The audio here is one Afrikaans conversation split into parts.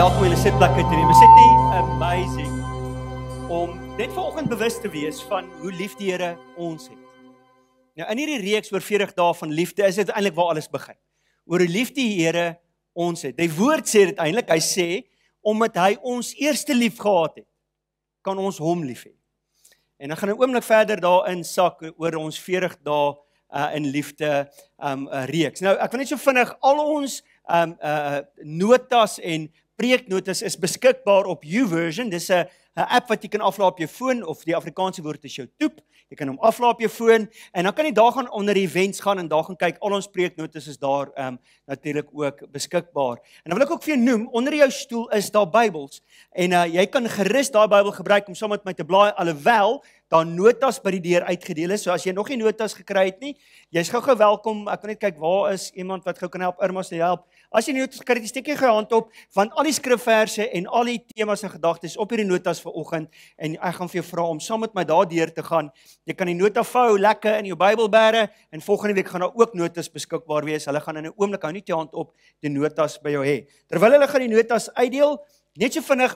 Welkom julle sitplekke te neem. Is dit nie amazing om net vanoggend bewus te wees van hoe lief die Here ons het? Nou in hierdie reeks oor 40 dae van liefde is dit eintlik waar alles begin. Oor hoe lief die Here ons het. Die woord sê dit eintlik, hy sê omdat hy ons eerste lief gehad het, kan ons hom lief hê. En dan gaan 'n oomblik verder daarin sak oor ons 40 dae uh, in liefde um 'n reeks. Nou ek wil net so vinnig al ons um uh notas en preeknotas is beskikbaar op YouVersion. Dis 'n 'n app wat jy kan aflaai op jou foon of die Afrikaanse woord is jou toep. Jy kan hom aflaai op jou foon en dan kan jy daar gaan onder events gaan en daar gaan kyk. Al ons preeknotas is daar ehm um, natuurlik ook beskikbaar. En dan wil ek ook vir jou noem, onder jou stoel is daar Bybels en uh, jy kan gerus daai Bybel gebruik om saam met my te blaai alhoewel daar notas by die deur uitgedeel is. So as jy nog nie notas gekry het nie, jy's gou-gou welkom. Ek kan net kyk waar is iemand wat gou kan help Irma se help. As jy notas gekry het, steek jy jou hand op want al die skrifverse en al die temas en gedagtes op hierdie notas vir oggend en ek gaan vir jou vra om saam met my daardeur te gaan. Jy kan die nota vou lekker in jou Bybel bære en volgende week gaan daar ook notas beskikbaar wees. Hulle gaan in 'n oomblik hou net jou hand op die notas by jou hê. Terwyl hulle gaan die notas uitdeel, net so vinnig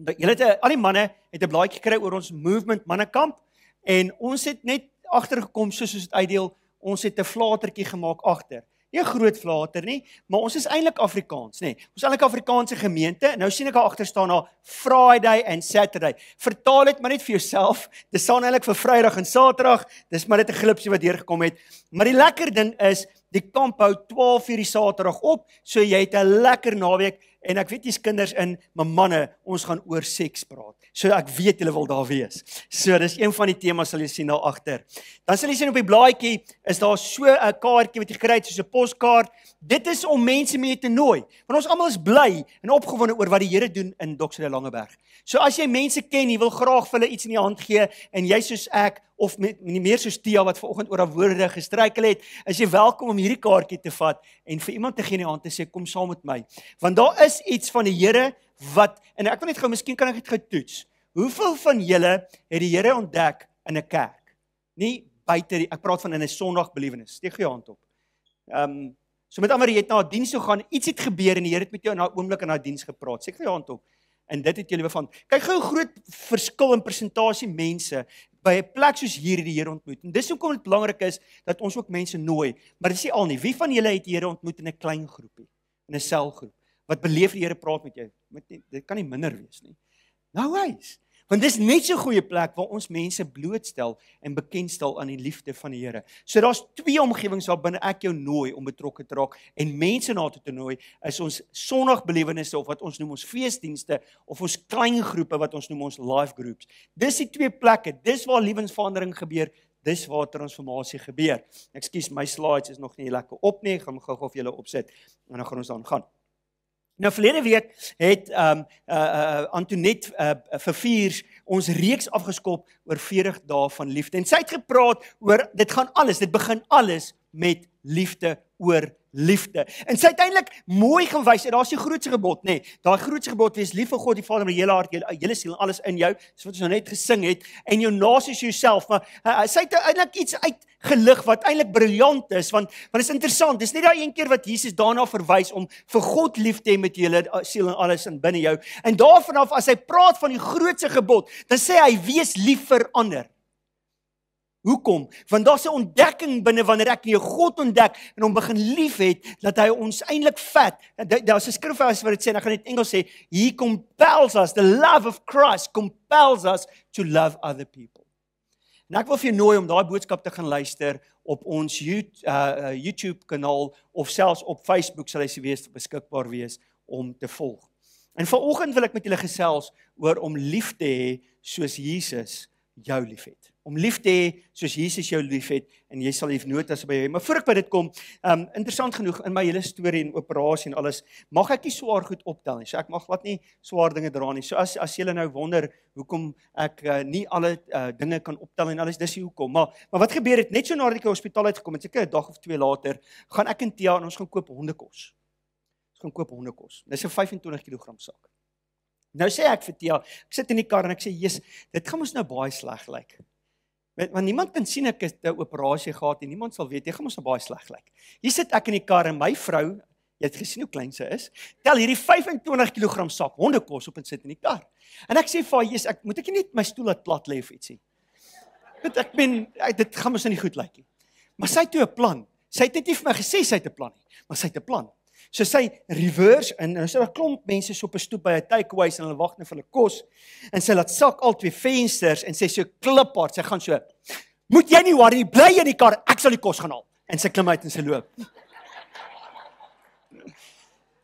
Julle het al die manne het 'n blaadjie gekry oor ons movement mannekamp en ons het net agtergekom soos ons dit uitdeel, ons het 'n flatertjie gemaak agter. Nie 'n groot flater nie, maar ons is eintlik Afrikaans, nê. Ons is eintlik Afrikaanse gemeente. Nou sien ek daar agter staan daar Friday and Saturday. Vertaal dit maar net vir jouself. Dis staan eintlik vir Vrydag en Saterdag. Dis maar net 'n glipsie wat deurgekom het. Maar die lekker ding is, die kamp hou 12 uur die Saterdag op, so jy het 'n lekker naweek en ek weet jy's kinders in, maar manne, ons gaan oor seks praat. So ek weet julle wil daar wees. So dis een van die temas sal jy sien daar agter. Dan sal jy sien op die blaadjie is daar so 'n kaartjie wat jy kry soos 'n poskaart. Dit is om mense mee te nooi. Want ons almal is bly en opgewonde oor wat die Here doen in Doksele Langeberg. So as jy mense ken, jy wil graag vir hulle iets in die hand gee en jy soos ek of met nie meer soos Tia wat vanoggend oor haar woorde gestruikel het, is jy welkom om hierdie kaartjie te vat en vir iemand te gee in die hand te sê kom saam met my. Want daar is iets van die Here wat en ek wil net gou miskien kan ek dit getoets. Hoeveel van julle het die Here ontdek in 'n kerk? Nie buite die ek praat van in 'n Sondagbelewenis. Steek jou hand op. Ehm um, so met ander jy het na 'n diens toe gaan, iets het gebeur en die Here het met jou na 'n oomblik in daai diens gepraat. Steek jou hand op. En dit het julle bevang. Kyk gou 'n groot verskil in presentasie mense by 'n plek soos hierdie die Here ontmoet. En dis hoekom dit belangrik is dat ons ook mense nooi. Maar dis nie al nie. Wie van julle het die Here ontmoet in 'n klein groepie, in 'n selgroep? wat beleef die Here praat met jou. Met dit kan nie minder wees nie. Nou hy's. Want dis net so 'n goeie plek waar ons mense blootstel en bekendstel aan die liefde van die Here. So daar's twee omgewings waar binne ek jou nooi om betrokke te raak en mense na toe te nooi is ons sonnagbelewennisse of wat ons noem ons feesdienste of ons klein groepe wat ons noem ons life groups. Dis die twee plekke. Dis waar lewensverandering gebeur. Dis waar transformasie gebeur. Ekskuus, my slides is nog nie lekker op nie. Ek gaan gou-gou vir julle opsit en dan gaan ons aan gaan. Nou verlede week het ehm um, uh uh Antoinette uh vir vier ons reeks afgeskop oor 40 dae van liefde. En sy het gepraat oor dit gaan alles, dit begin alles met liefde oor liefde. En sy het eintlik mooi gewys en daar's die grootste gebod, nê. Nee, Daai grootste gebod wees lief vir God die Vader met jou hele hart, jou hele siel en alles in jou, soos wat ons nou net gesing het, en jou naaste soos jouself. Maar uh, sy het eintlik iets uitgelig wat eintlik briljant is, want want is interessant. Dis nie daai een keer wat Jesus daarna verwys om vir God lief te hê met jou hele uh, siel en alles in binne jou. En daarvan af as hy praat van die grootste gebod, dan sê hy wees lief vir ander. Hoekom? Want daar's 'n ontdekking binne wanneer ek nie God ontdek en hom begin liefhet dat hy ons eintlik vat. Daar's 'n skrifvers wat dit sê en ek gaan dit Engels sê, he compels us the love of Christ compels us to love other people. En ek wil vir jou nooi om daai boodskap te gaan luister op ons YouTube, uh, YouTube kanaal of selfs op Facebook sal hy se wees beskikbaar wees om te volg. En vanoggend wil ek met julle gesels oor om lief te hê soos Jesus jou liefhet om lief te hê soos Jesus jou liefhet en jy sal lief notas by hom. Maar voor ek by dit kom, um interessant genoeg in my hele storie en operasie en alles, mag ek nie swaar goed optel nie. So ek mag glad nie swaar dinge dra nie. So as as julle nou wonder hoekom ek uh, nie alle uh, dinge kan optel en alles, dis hoekom. Maar maar wat gebeur het net so nadat ek hospitaal uit gekom het, seker 'n dag of twee later, gaan ek en Tia en ons gaan koop hondekos. Ons gaan koop hondekos. Dis 'n 25 kg sak. Nou sê ek vir Tia, ek sit in die kar en ek sê, "Jesus, dit gaan mos nou baie sleg lyk." Like. Want, want niemand kan sien ek het 'n operasie gehad en niemand sal weet jy gaan mos nou baie sleg lyk. Hier sit ek in die kar en my vrou Jy het gesien hoe klein sy is. Tel hierdie 25 kg sak hondekos op en sit in die kar. En ek sê vir haar, "Jesus, ek moet ek net my stoel laat plat lê of ietsie." Dit ek ben dit gaan mos nie goed lyk nie. Maar sy het toe 'n plan. Sy het net nie vir my gesê sy het 'n plan nie, maar sy het 'n plan. So sy reverse en nou sit 'n klomp mense so op 'n stoep by 'n takeaways en hulle wag net vir hulle kos. En sy laat sak al twee vensters en sê so kliphard, sy gaan so: "Moet jy nie worry, bly in die kar, ek sal die kos gaan haal." En sy klim uit en sy loop.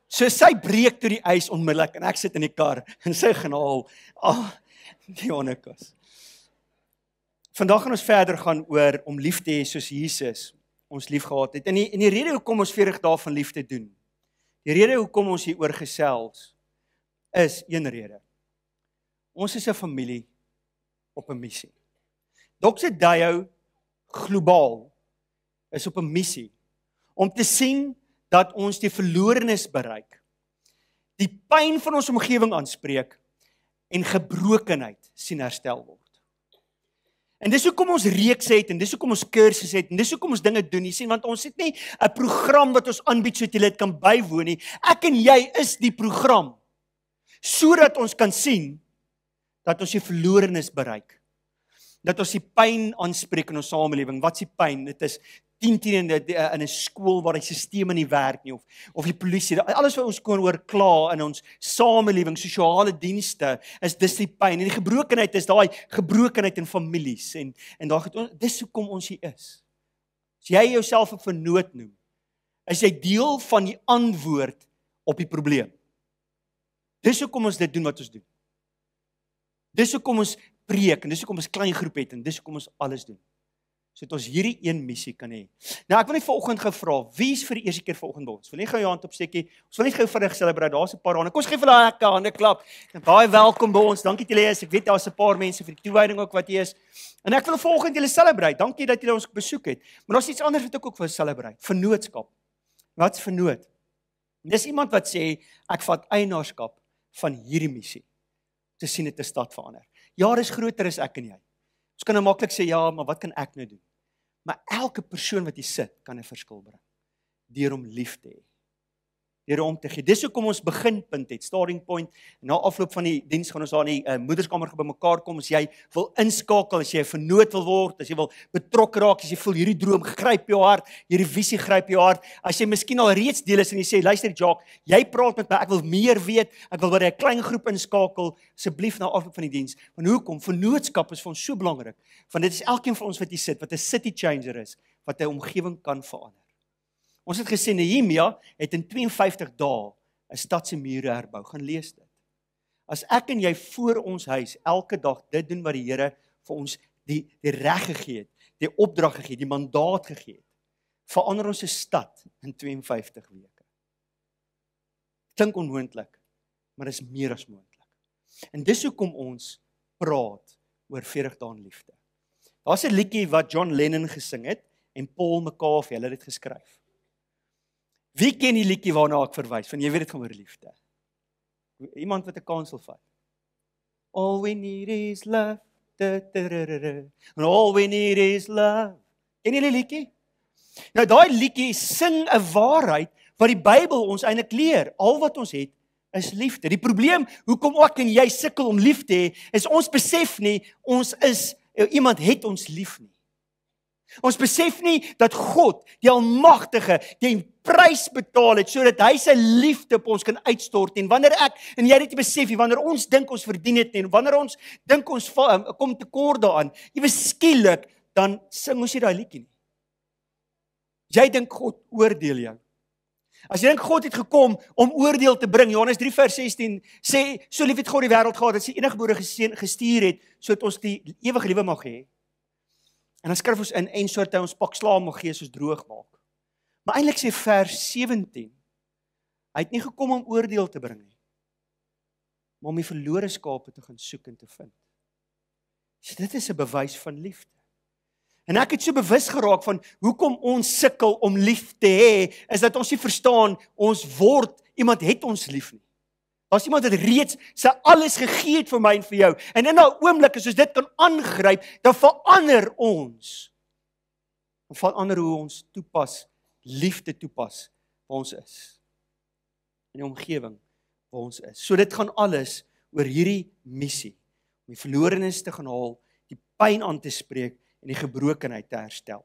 So sy breek toe die ys onmiddellik en ek sit in die kar en sy gaan haal oh, die onnekas. Vandag gaan ons verder gaan oor om lief te hê soos Jesus ons liefgehad het. En die en die rede hoekom ons 40 dae van liefde doen. Die rede hoekom ons hier oor gesels is een rede. Ons is 'n familie op 'n missie. Dokter Dayo globaal is op 'n missie om te sien dat ons die verlorenes bereik. Die pyn van ons omgewing aanspreek en gebrokenheid sien herstel word. En dis hoekom ons reeks het en dis hoekom ons kursusse het en dis hoekom ons dinge doen. Jy sien want ons het nie 'n program wat ons aanbied sodat jy dit kan bywoon nie. Ek en jy is die program sodat ons kan sien dat ons die verlorenes bereik. Dat ons die pyn aanspreek in ons samelewing. Wat is die pyn? Dit is 10 teen in 'n in 'n skool waar die stelsel nie werk nie of of die polisie alles wat ons kon oor kla in ons samelewing sosiale dienste is dis die pyn en die gebrokenheid is daai gebrokenheid in families en en daar het dis hoekom ons hier is. As jy jouself 'n vernoot noem is jy deel van die antwoord op die probleem. Dis hoekom ons dit doen wat ons doen. Dis hoekom ons preek en dis hoekom ons klein groep het en dis hoekom ons alles doen sodat ons hierdie een missie kan hê. Nou ek wil net vanoggend gevra, wie is vir die eerste keer vanoggend by ons? Wil nie gou jou hand opsteekie. Ons wil net gou vinnig selebreit. Daar's 'n paar hande. Kom ons gee vir hulle 'n hande klap. En baie welkom by ons. Dankie dat julle is. Ek weet daar's 'n paar mense vir die toewyding ook wat hier is. En ek wil vanoggend julle selebreit. Dankie dat julle ons besoek het. Maar daar's iets anders wat ek ook wil selebreit. Vennootskap. Wat's vernoot? Dis iemand wat sê ek vat eienaarskap van hierdie missie. Te sien dit 'n stad verander. Ja, dis groter as ek en jy. Ons kan nou maklik sê ja, maar wat kan ek nou doen? Maar elke persoon wat hier sit, kan 'n verskil bring. Deur om lief te hê deur om te gee. Dis hoekom ons beginpunt het, starting point. Na afloop van die diens gaan ons daar in die uh, moederskamer by mekaar kom as jy wil inskakel, as jy vernoot wil word, as jy wil betrokke raak, as jy voel hierdie droom gryp jou hart, hierdie visie gryp jou hart. As jy miskien al reeds deel is en jy sê, luister Jacques, jy praat met my, ek wil meer weet, ek wil by 'n klein groep inskakel, asseblief na afloop van die diens. Want hoekom? Vernootskap is vir ons so belangrik. Want dit is elkeen van ons wat hier sit wat 'n city changer is, wat 'n omgewing kan verander. Ons het gesê Nehemia het in 52 dae 'n stad se mure herbou. Gaan lees dit. As ek en jy voor ons huis elke dag dit doen wat die Here vir ons die die reg gegee het, die opdrag gegee het, die mandaat gegee het, verander ons 'n stad in 52 weke. Klink onmoontlik, maar is meer as moontlik. En dis hoekom ons praat oor 40 dae liefde. Daar's 'n liedjie wat John Lennon gesing het en Paul McCartney, hulle het dit geskryf. Wie ken die liedjie waarna ek verwys? Van jy weet dit gaan oor liefde. Iemand wat 'n kansel vat. All we need is love. Da, da, da, da. And all we need is love. Ken jy die liedjie? Nou daai liedjie sing 'n waarheid wat die Bybel ons eintlik leer. Al wat ons het is liefde. Die probleem hoekom ek en jy sukkel om lief te hê, is ons besef nie ons is iemand het ons lief nie. Ons besef nie dat God, die Almagtige, die prys betaal het sodat hy sy liefde op ons kan uitstort en wanneer ek en jy dit besef, wanneer ons dink ons verdien dit en wanneer ons dink ons um, kom tekort daaraan, ewe skielik dan sing ons nie daai liedjie nie. Jy dink God oordeel jou. As jy dink God het gekom om oordeel te bring, Johannes 3 vers 16 sê so lief het God die wêreld gehad dat sy enige gebore gestuur het sodat ons die ewige lewe mag hê. En dan skryf ons in en sodat hy ons pak slaam mag gee soos droog maak. Maar eintlik sê vers 17 hy het nie gekom om oordeel te bring nie. Maar om die verlore skape te gaan soek en te vind. So dit is 'n bewys van liefde. En ek het so bewus geraak van hoekom ons sukkel om lief te hê, is dat ons nie verstaan ons word iemand het ons lief nie. Daar's iemand wat reeds sy alles gegee het vir my en vir jou. En in 'n oomblik as ons dit kan aangryp, dan verander ons. Dan verander hoe ons toepas, liefde toepas waar ons is. in die omgewing waar ons is. So dit gaan alles oor hierdie missie om die verlorenes te gaan haal, die pyn aan te spreek en die gebrokenheid te herstel.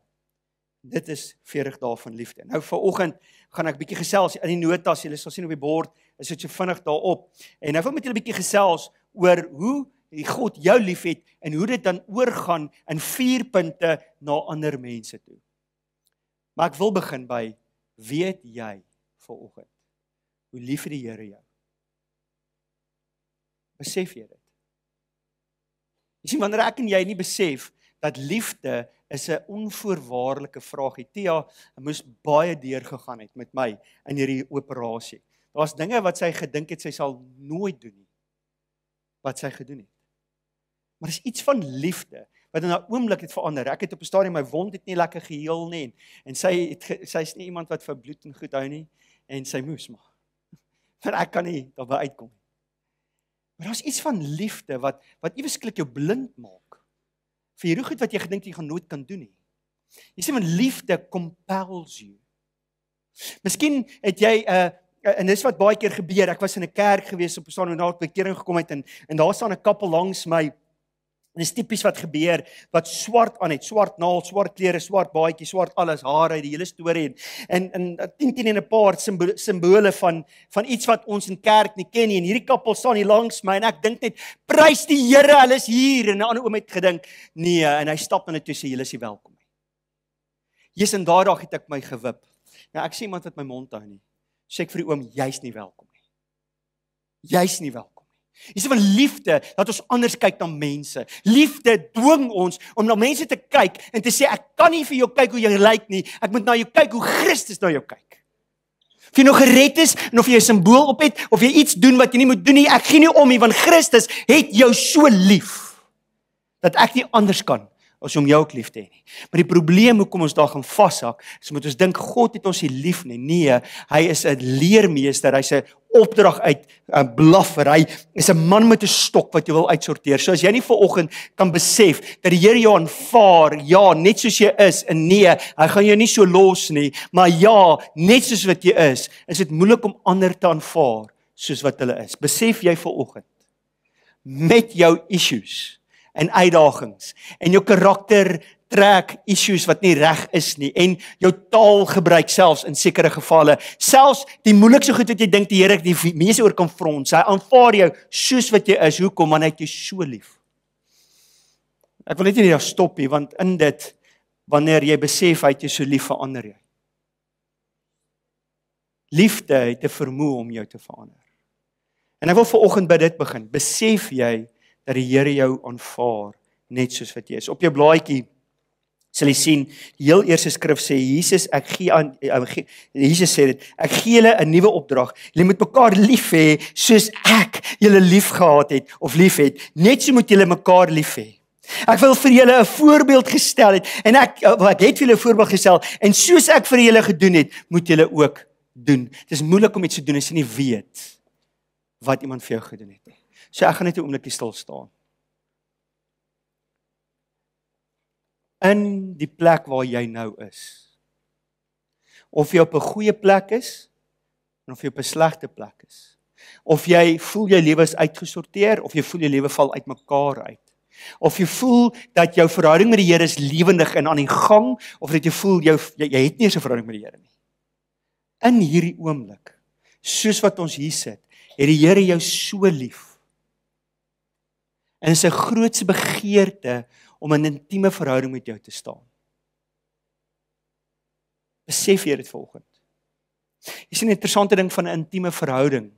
Dit is 40 dae van liefde. Nou vanoggend gaan ek bietjie gesels in die notas, julle sal sien op die bord, is dit so vinnig daarop. En nou wil ek met julle bietjie gesels oor hoe die God jou liefhet en hoe dit dan oorgaan in vier punte na ander mense toe. Maar ek wil begin by weet jy vanoggend hoe lief het die Here jou? Besef jy dit? Jy sien wanneer ek en jy nie besef dat liefde is 'n onvoorwaardelike vraagie. Tia moes baie deur gegaan het met my in hierdie operasie. Daar's dinge wat sy gedink het sy sal nooit doen nie. Wat sy gedoen het. Maar dis iets van liefde wat in 'n oomblik het verander. Ek het op 'n stadium my wond het nie lekker geheel nie en, en sy het sy's nie iemand wat vir bloed en goed hou nie en sy moes maar. Maar ek kan nie daarby uitkom nie. Maar daar's iets van liefde wat wat iewes klik jou blind maak. Vir hierdie goed wat jy gedink jy gaan nooit kan doen nie. Jy sê men liefde compels you. Miskien het jy 'n uh, en dis wat baie keer gebeur. Ek was in 'n kerk gewees op 'n stadium nadat ek bekering gekom het en en daar staan 'n kappel langs my En dis tipies wat gebeur wat swart aan het, swart naal, swart klere, swart baadjie, swart alles, hare, die hele storie en en en 10 10 en 'n paar simbole van van iets wat ons in kerk nie ken nie. En hierdie kappel staan hier langs my en ek dink net, "Prys die Here, hulle is hier." En 'n ander oom het gedink, "Nee," en hy stap net toe sê, "Julle is welkom." Jesus en daardie dag het ek my gewip. Nou ek sê iemand wat my mond hou nie. Sê ek vir die oom, "Jy's nie welkom nie." Jy's nie welkom. Dis van liefde dat ons anders kyk na mense. Liefde dwing ons om na mense te kyk en te sê ek kan nie vir jou kyk hoe jy lyk nie. Ek moet na jou kyk hoe Christus na jou kyk. Of jy nog gered is en of jy 'n simbool op het of jy iets doen wat jy nie moet doen nie, ek gee nie om nie want Christus het jou so lief dat ek nie anders kan as om jou ook lief te hê nie. Maar die probleem hoekom ons daar gaan vashak, is omdat ons dink God het ons nie lief nie. Nee, hy is 'n leermeester. Hy's 'n opdrag uit 'n blaffer. Hy is 'n man met 'n stok wat jy wil uitsorteer. So as jy nie vooroggend kan besef dat die Here jou aanvaar, ja, net soos jy is, en nee, hy gaan jou nie so los nie, maar ja, net soos wat jy is, is dit moeilik om ander te aanvaar soos wat hulle is. Besef jy vooroggend met jou issues en uitdagings en jou karakter trek issues wat nie reg is nie en jou taal gebruik selfs in sekere gevalle. Selfs die moeilikste goed wat jy dink die Here die meeste oor kan frons hy aanvaar jou soos wat jy is. Hoekom? Want hy het jou so lief. Ek wil net nie daar stop nie want in dit wanneer jy besef hy het jou so lief verander jy. Liefde het 'n vermoë om jou te verander. En ek wil vanoggend by dit begin. Besef jy dat die Here jou aanvaar net soos wat jy is. Op jou blaadjie sal jy sien die heel eerste skrif sê Jesus ek gee aan Jesus sê dit ek gee julle 'n nuwe opdrag. Julle moet mekaar lief hê soos ek julle liefgehad het of liefhet. Net so moet julle mekaar lief hê. Ek wil vir julle 'n voorbeeld gestel het en ek ek het vir julle 'n voorbeeld gestel en soos ek vir julle gedoen het, moet julle ook doen. Dit is moeilik om iets te doen as jy nie weet wat iemand vir jou gedoen het. So ek gaan net 'n oombliekie stil staan. In die plek waar jy nou is. Of jy op 'n goeie plek is of jy op 'n slegte plek is. Of jy voel jou lewe is uitgesorteer of jy voel jou lewe val uitmekaar uit. Of jy voel dat jou verhouding met die Here is lewendig en aan die gang of dat jy voel jou jy, jy het nie 'n verhouding met die Here nie. In hierdie oomblik, soos wat ons hier sit, het die Here jou so lief En is 'n grootse begeerte om 'n intieme verhouding met jou te staan. Besef jy dit vanoggend? Jy sien 'n interessante ding van 'n intieme verhouding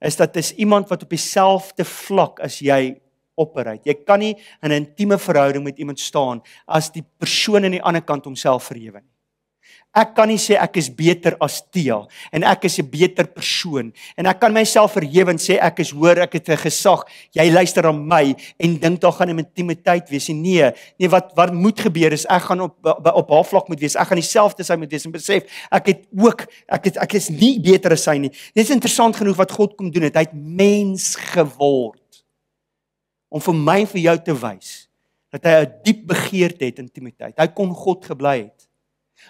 is dat dis iemand wat op dieselfde vlak as jy opereer. Jy kan nie 'n intieme verhouding met iemand staan as die persoon aan die ander kant homself verhewe nie. Ek kan nie sê ek is beter as Tia en ek is 'n beter persoon en ek kan myself verhewe en sê ek is hoor ek het 'n gesag. Jy luister aan my en dink daar gaan 'n intimiteit wees. Nee, nee wat wat moet gebeur is ek gaan op op haar vlak moet wees. Ek gaan dieselfde sy moet wees en besef ek het ook ek het ek is nie beter as sy nie. Dit is interessant genoeg wat God kom doen het. Hy het mens geword om vir my en vir jou te wys dat hy 'n diep begeerte het intimiteit. Hy kon God gebly het.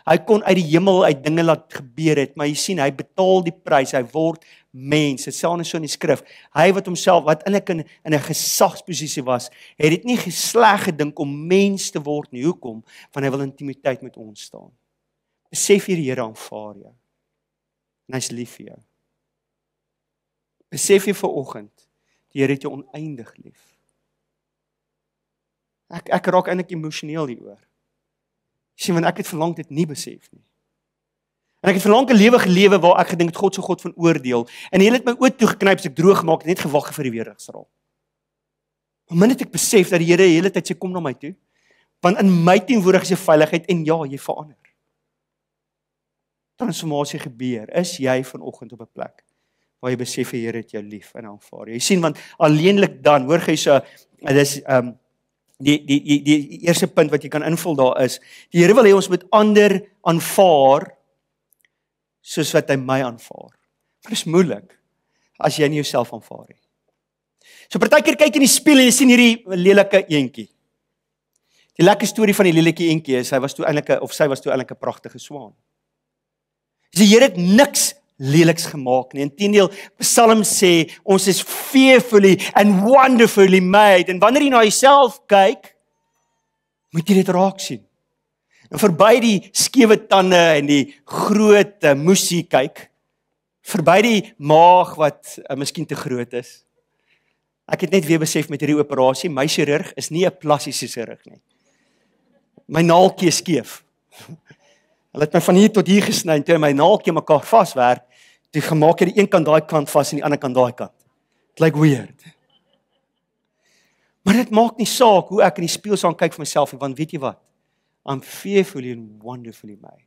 Hy kon uit die hemel uit dinge laat gebeur het, maar jy sien, hy betaal die prys. Hy word mens. Dit staan so in die skrif. Hy wat homself wat in in 'n gesagsposisie was, het dit nie gesleg gedink om mens te word nie. Hoekom? Want hy wil intimiteit met ons staan. Besef hier die Here aanvaar jou. En hy's lief vir jou. Besef jy vanoggend, die Here het jou oneindig lief. Ek ek raak eintlik emosioneel hieroor. Sien want ek het verlang dit nie besef nie. En ek het verlang 'n lewe gelewe waar ek gedink het God se God van oordeel en hy het my oë toegeknyp as ek droog gemaak het net gewag vir die weerdigsraal. Maar min het ek besef dat die Here die hele tyd sê kom na my toe. Want in my teenwoordigheid is jy veiligheid en ja, jy verander. Transformasie gebeur. Is jy vanoggend op 'n plek waar jy besef die Here het jou lief en aanvaar. Jy sien want alleenlik dan, hoor jy so, dis ehm um, die, die die die eerste punt wat jy kan invul daar is, die Here wil hê ons moet ander aanvaar soos wat hy my aanvaar. Dit is moeilik as jy nie jouself aanvaar nie. So partykeer kyk in die spieël en jy sien hierdie lelike eentjie. Die lekker storie van die lelike eentjie is hy was toe eintlik of sy was toe eintlik 'n pragtige swaan. Die Here het niks leliks gemaak nie. Inteendeel, Psalm sê ons is fearfully and wonderfully made en wanneer jy na jouself kyk, moet jy dit raak sien. En verby die skewe tande en die groot uh, moesie kyk, verby die maag wat uh, miskien te groot is. Ek het net weer besef met hierdie operasie, my chirurg is nie 'n plastiese chirurg nie. My naaltjie is skeef. Hulle het my van hier tot hier gesny en toe my naaltjie mekaar vaswerk, toe gemaak het die een kant daai kant vas en die ander kant daai kant. Dit lyk weird. Maar dit maak nie saak hoe ek in die spieël staan kyk vir myself nie, want weet jy wat? I'm fearfully and wonderfully made.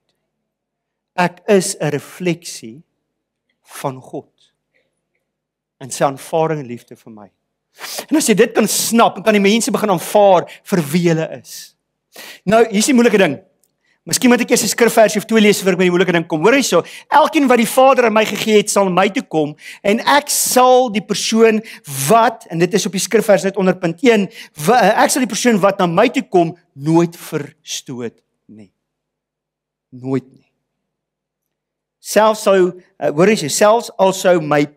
Ek is 'n refleksie van God. En sy aanvaring en liefde vir my. En as jy dit kan snap, dan kan die mense begin aanvaar vir wie hulle is. Nou, hier's die moeilike ding. Miskien moet ek eers 'n skrifversie of twee lees voor ek by die moeilike ding kom. Hoor hierso. Elkeen wat die Vader aan my gegee het, sal my toe kom en ek sal die persoon wat en dit is op die skrifvers net onder punt 1, ek sal die persoon wat na my toe kom nooit verstoot nie. Nooit nie. Selfs sou uh, hoor jy selfs al sou my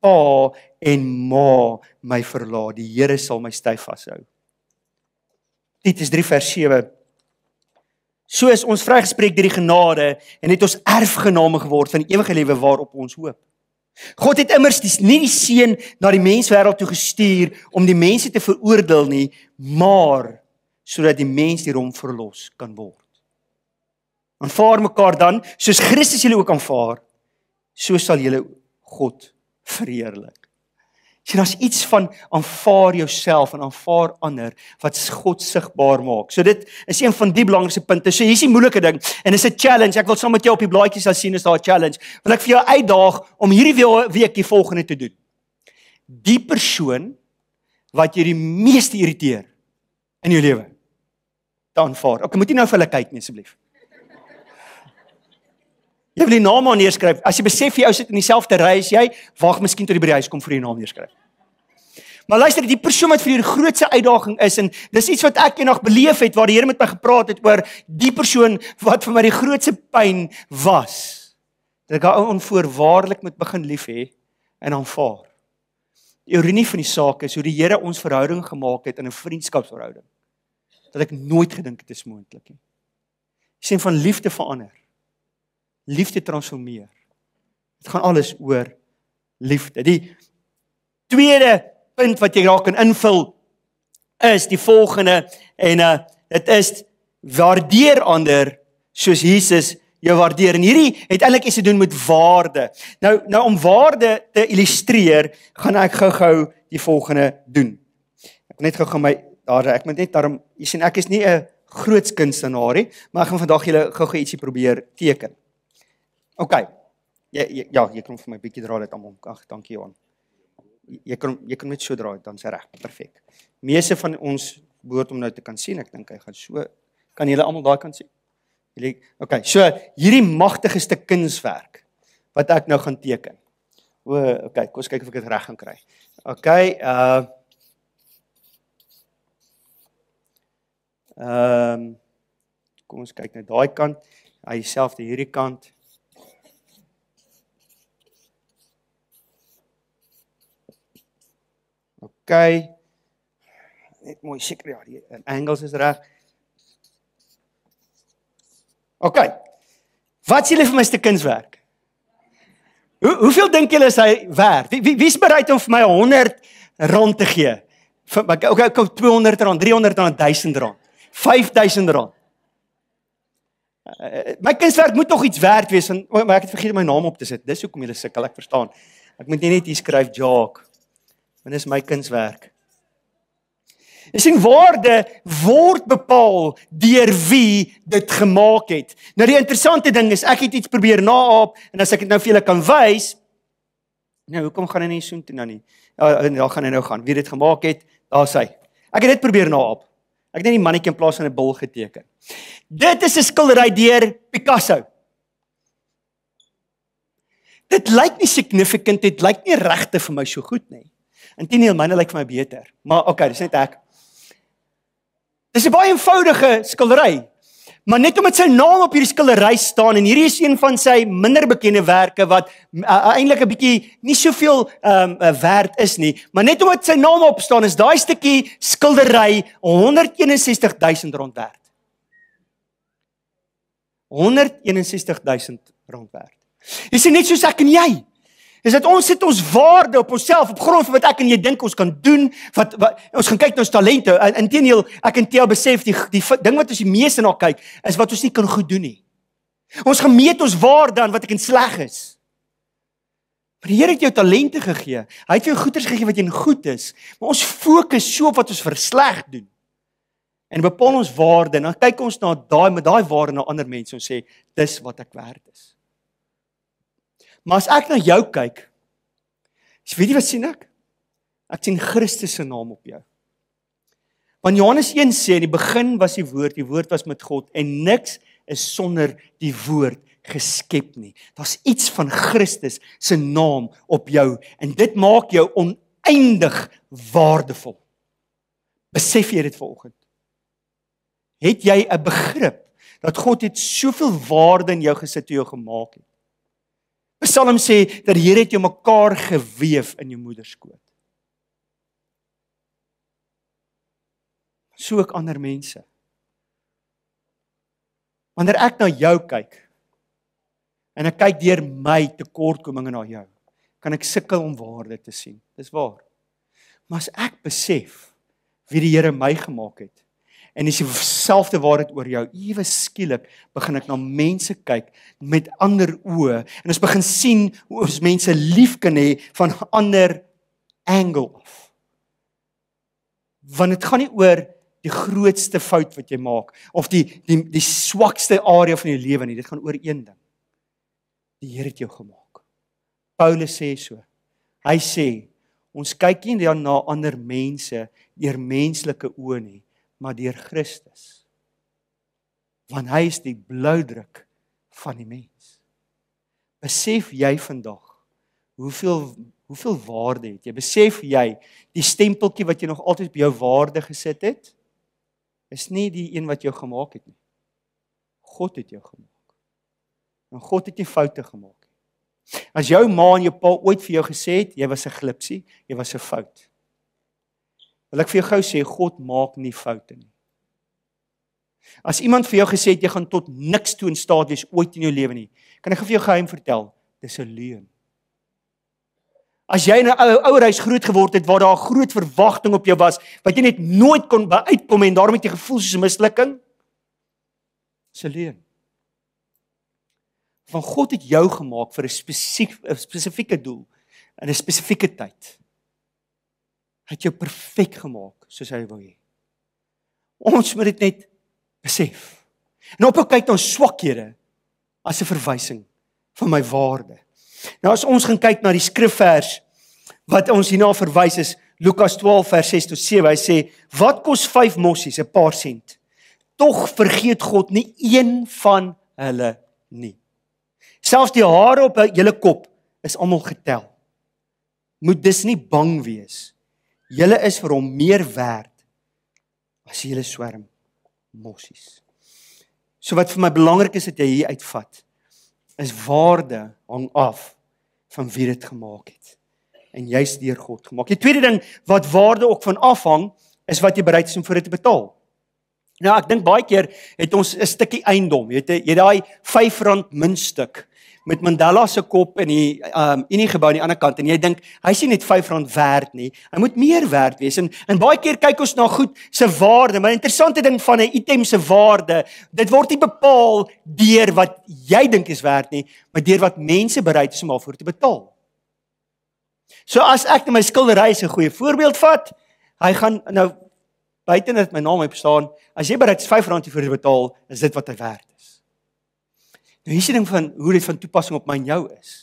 pa en ma my verlaat, die Here sal my styf vashou. Titus 3 vers 7 So is ons vrygespreek deur die genade en het ons erfgename geword van die ewige lewe waarop ons hoop. God het immers dis nie die seun na die menswêreld toe gestuur om die mense te veroordeel nie, maar sodat die mens deur hom verlos kan word. Aanvaar mekaar dan soos Christus julle ook aanvaar, so sal julle God verheerlik. Sien as iets van aanvaar jouself en aanvaar ander wat God sigbaar maak. So dit is een van die belangrikste punte. So hier's die moeilike ding en dis 'n challenge. Ek wil saam met jou op die blaadjies sal sien is daar 'n challenge. Wil ek vir jou uitdaag om hierdie week die volgende te doen. Die persoon wat jy die meeste irriteer in jou lewe te aanvaar. Ek moet nie nou vir hulle kyk asseblief. Jy wil die naam aan neerskryf. As jy besef jy ou sit in dieselfde ry as jy, wag miskien tot jy by die huis kom vir die naam neerskryf. Maar luister, die persoon wat vir jou die grootste uitdaging is en dis iets wat ek eendag beleef het waar die Here met my gepraat het oor die persoon wat vir my die grootste pyn was. Dat ek haar onvoorwaardelik moet begin lief hê en aanvaar. Die ironie van die saak is hoe die Here ons verhouding gemaak het in 'n vriendskapsverhouding. Dat ek nooit gedink het dit is moontlik nie. Sien van liefde verander. Liefde transformeer. Dit gaan alles oor liefde. Die tweede punt wat jy raak kan invul is die volgende en uh dit is waardeer ander soos Jesus jou waardeer. En hierdie het eintlik iets te doen met waarde. Nou nou om waarde te illustreer, gaan ek gou-gou die volgende doen. Ek net gou-gou my daar ek moet net daarom jy sien ek is nie 'n groot kunstenaar nie, maar ek gaan vandag julle gou-gou ietsie probeer teken. OK. Ja ja, jy kan vir my bietjie dra dit almal. Ag, dankie Johan jy kan jy kan net so draai dan se reg perfek. Meeste van ons behoort om nou te kan sien. Ek dink hy gaan so kan julle almal daai kan sien. Julle okay, so hierdie magtige stuk kunswerk wat ek nou gaan teken. O, okay, kom ons kyk of ek dit reg gaan kry. Okay, uh Ehm um, kom ons kyk net daai kant, hy selfde hierdie kant. OK. Net mooi seker ja, die angles is reg. OK. Wat sê julle vir my ste kunswerk? Hoe hoeveel dink julle is hy werd? Wie wie's wie bereid om vir my 100 rand te gee? Vir OK, ek koop 200 rand, 300 rand, 1000 rand. 5000 rand. Uh, my kunswerk moet tog iets werd wees en oh, maar ek het vergeet my naam op te sit. Dis hoekom jy sukkel, ek verstaan. Ek moet net hier skryf Jock. Want dis my kunswerk. Jy sien waarde word bepaal deur wie dit gemaak het. Nou die interessante ding is ek het iets probeer naap en as ek dit nou vir julle kan wys. Nou hoekom gaan hy nie so toe nou nie? Ja, daar gaan hy nou gaan. Wie dit gemaak het, daar's hy. Ek het dit probeer naap. Ek het net die mannetjie in plaas van 'n bil geteken. Dit is 'n skildery deur Picasso. Dit lyk nie significant, dit lyk nie regte vir my so goed nie. Inteendeel, myne lyk vir my beter. Maar okay, dis net ek. Dis 'n baie eenvoudige skildery. Maar net omdat sy naam op hierdie skildery staan en hierdie is een van sy minder bekende werke wat uh, eintlik 'n bietjie nie soveel ehm um, uh, werd is nie, maar net omdat sy naam op staan is daai stukkie skildery 161000 rand werd. 161000 rand werd. Sien net soos ek en jy is dat ons sit ons waarde op onsself op grond van wat ek en jy dink ons kan doen wat, wat ons gaan kyk na ons talente. Inteendeel ek en Theo besef die die ding wat ons die meeste na kyk is wat ons nie kan goed doen nie. Ons gemeet ons waarde aan wat ek en sleg is. Maar die Here het jou talente gegee. Hy het jou goeders gegee wat jy goed is. Maar ons fokus so op wat ons versleg doen. En bepaal ons waarde. En dan kyk ons na daai met daai waarde na ander mense en sê dis wat ek werd is Maar as ek na jou kyk, weet jy wat sien ek? Ek sien Christus se naam op jou. Want Johannes 1 sê in die begin was die woord, die woord was met God en niks is sonder die woord geskep nie. Daar's iets van Christus se naam op jou en dit maak jou oneindig waardevol. Besef jy dit vanoggend? Het jy 'n begrip dat God het soveel waarde in jou gesit toe jy gemaak het? Psalm sê dat die Here het jou mekaar gewewe in jou moeder skoot. So ook ander mense. Wanneer ek na jou kyk en ek kyk deur my tekortkominge na jou, kan ek sukkel om waarde te sien. Dis waar. Maar as ek besef wie die Here my gemaak het, en dis dieselfde waar dit oor jou. Ewe skielik begin ek na mense kyk met ander oë. En ons begin sien hoe ons mense lief kan hê van 'n ander angle af. Want dit gaan nie oor die grootste fout wat jy maak of die die die swakste area van jou lewe nie. Dit gaan oor een ding. Die Here het jou gemaak. Paulus sê so. Hy sê ons kyk nie na ander mense deur menslike oë nie maar deur Christus. Want hy is die bloudruk van die mens. Besef jy vandag hoeveel hoeveel waarde het jy? Besef jy die stempeltjie wat jy nog altyd by jou waarde gesit het? Is nie die een wat jou gemaak het nie. God het jou gemaak. En God het nie foute gemaak nie. As jou ma en jou pa ooit vir jou gesê het jy was 'n glipsie, jy was 'n fout. Wil ek vir jou gou sê God maak nie foute nie. As iemand vir jou gesê het jy gaan tot niks toe in staat wees ooit in jou lewe nie, kan ek vir jou geheim vertel, dis 'n leuen. As jy in 'n ou ouer huis groot geword het waar daar 'n groot verwagting op jou was wat jy net nooit kon uitkom en daarom het jy gevoel soos 'n mislukking, dis 'n leuen. Van God het jou gemaak vir 'n spesifieke spesifieke doel in 'n spesifieke tyd. Hy het jou perfek gemaak soos hy wou hê. Ons moet dit net besef. En op ek kyk na swakhede as 'n verwysing van my waarde. Nou as ons gaan kyk na die skrifvers wat ons hierna verwys is Lukas 12 vers 6 tot 7. Hy sê: "Wat kos 5 mossies, 'n paar sent? Tog vergeet God nie een van hulle nie. Selfs die hare op julle kop is almal getel. Moet dus nie bang wees Julle is vir hom meer werd as julle swerm mossies. So wat vir my belangrik is dat jy hier uitvat is waarde hang af van wie dit gemaak het. en jy's deur God gemaak. Die tweede ding wat waarde ook van afhang is wat jy bereid is om vir dit te betaal. Nou ek dink baie keer het ons 'n stukkie eiendom, jy weet jy daai R5 muntstuk met Mandela se kop in die um in die gebou aan die ander kant en jy dink hy sien net R5 werd nie. Hy moet meer werd wees. En en baie keer kyk ons na goed se waarde, maar 'n interessante ding van 'n item se waarde, dit word nie bepaal deur wat jy dink is werd nie, maar deur wat mense bereid is om daarvoor te betaal. So as ek net my skildery se goeie voorbeeld vat, hy gaan nou buite net my naam op staan, as jy bereid is R5 vir te betaal, is dit wat hy werd. Nou hier is die ding van hoe dit van toepassing op my en jou is.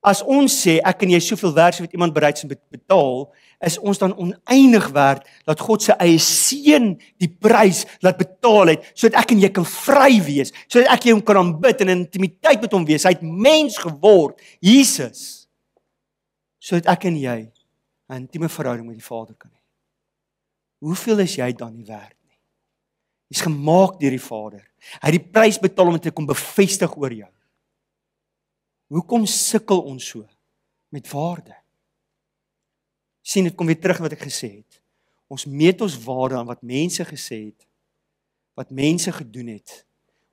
As ons sê ek en jy soveel werd so wat iemand bereid is om te betaal, is ons dan oneindig werd dat God se eie seun die prys laat betaal het sodat ek en jy kan vry wees, sodat ek hom kan aanbid en in intimiteit met hom wees. Hy het mens geword, Jesus. Sodat ek en jy 'n intieme verhouding met die Vader kan hê. Hoeveel is jy dan nie werd? Jy's gemaak deur die Vader. Hy het die prys betaal om dit te kom bevestig oor jou. Hoekom sukkel ons so met waarde? sien dit kom weer terug wat ek gesê het. Ons meet ons waarde aan wat mense gesê het, wat mense gedoen het,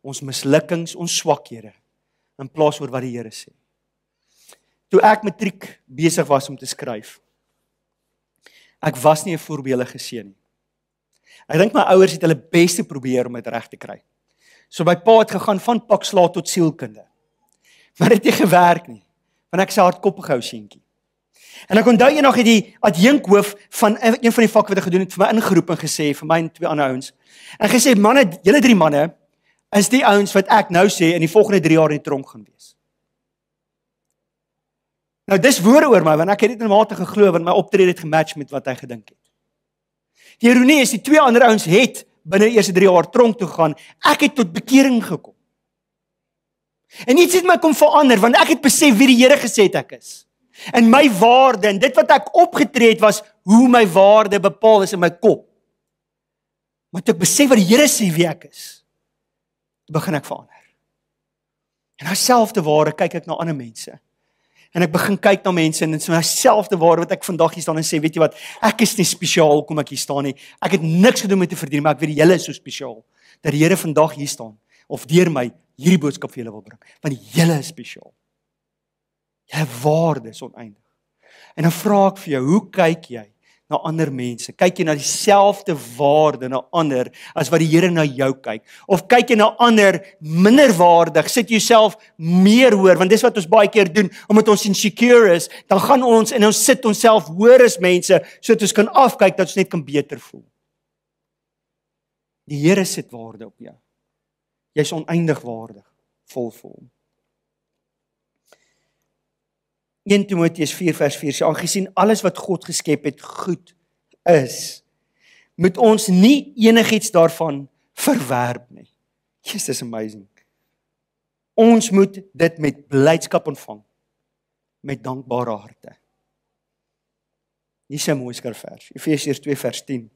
ons mislukkings, ons swakhede in plaas oor wat die Here sê. Toe ek matriek besig was om te skryf, ek was nie 'n voorbeeldige seun nie. Ek dink my ouers het hulle bes te probeer om dit reg te kry. So my pa het gegaan van pakslaat tot sielkunde. Maar dit het nie gewerk nie. Want ek se hardkoppig ou seentjie. En ek onthou eendag het die adjunkhoof van een van die vakke wat ek gedoen het vir my ingeroep en gesê vir my en twee ander ouens. En gesê manne, julle drie manne is die ouens wat ek nou sê in die volgende 3 jaar in die tronk gaan wees. Nou dis woorde oor my want ek het dit in mate geglo want my optrede het gematch met wat hy gedink het. Die ironie is die twee ander ouens het binne eerste 3 jaar tronk toe gaan, ek het tot bekering gekom. En iets het my kom verander want ek het besef wie die Here gesê het ek is. En my waarde en dit wat ek opgetree het was hoe my waarde bepaal is in my kop. Maar toe ek besef wat die Here sê wie ek is, begin ek verander. En dieselfde waarde kyk ek na ander mense en ek begin kyk na mense en dit is myselfde waar wat ek vandag hier staan en sê weet jy wat? Ek is nie spesiaal kom ek hier staan nie. Ek het niks gedoen met te verdien maar ek weet die Here is so spesiaal dat die Here vandag hier staan of deur my hierdie boodskap vir julle wil bring want die Here is spesiaal. Jy waarde is oneindig. En dan vra ek vir jou hoe kyk jy na ander mense? Kyk jy na dieselfde waarde na ander as wat die Here na jou kyk? Of kyk jy na ander minderwaardig? Sit jouself meer hoor want dis wat ons baie keer doen omdat ons insecure is, dan gaan ons en ons sit onsself hoor as mense sodat ons kan afkyk dat ons net kan beter voel. Die Here sit waarde op jou. Jy's oneindig waardig, vol vol. 1 Timoteus 4 vers 4 sê aangesien alles wat God geskep het goed is, moet ons nie enigiets daarvan verwerp nie. Jesus is amazing. Ons moet dit met blydskap ontvang met dankbare harte. Hier is 'n mooi skrifvers, Efesiërs 2 vers 10.